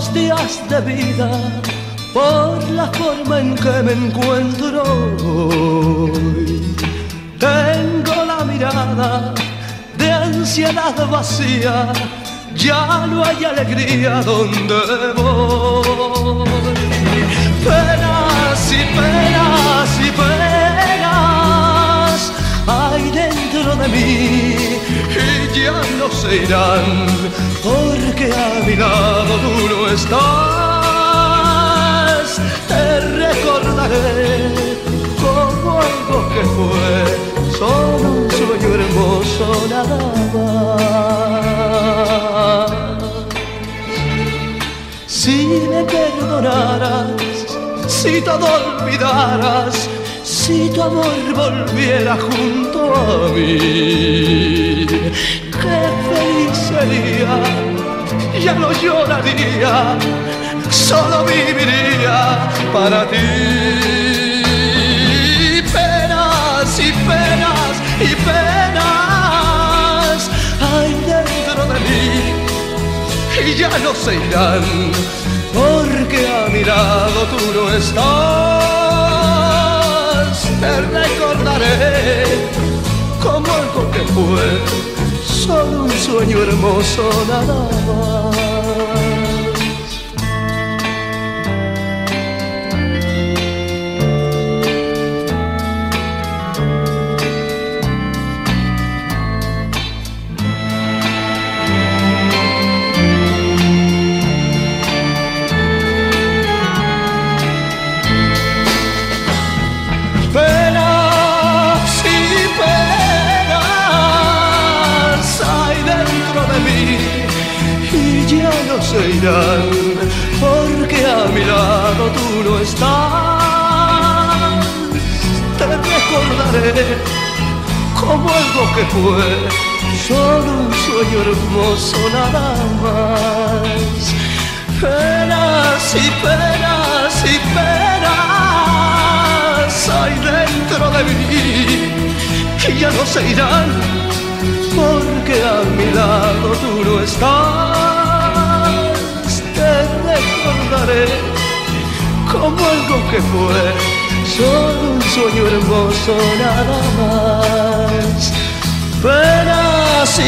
los días de vida por la forma en que me encuentro hoy. Tengo la mirada de ansiedad vacía, ya no hay alegría donde voy. Penas y penas y penas hay dentro de mí ya no se irán porque a mi lado tú no estás. Te recordaré como algo que fue solo un sueño hermoso nada más. Si me perdonaras, si todo olvidaras, si tu amor volviera junto a mí, ya no lloraría, solo viviría para ti. Penas y penas y penas hay dentro de mí y ya no se irán, porque a mi lado tú no estás. Te recordaré como algo que fue solo un sueño hermoso nada más. Se irán porque a mi lado tú no estás. Te recordaré como algo que fue solo un sueño hermoso nada más. Penas y penas y penas hay dentro de mí y ya no se irán porque a mi lado tú no estás. Recordaré como algo que fue solo un sueño hermoso nada más. Penas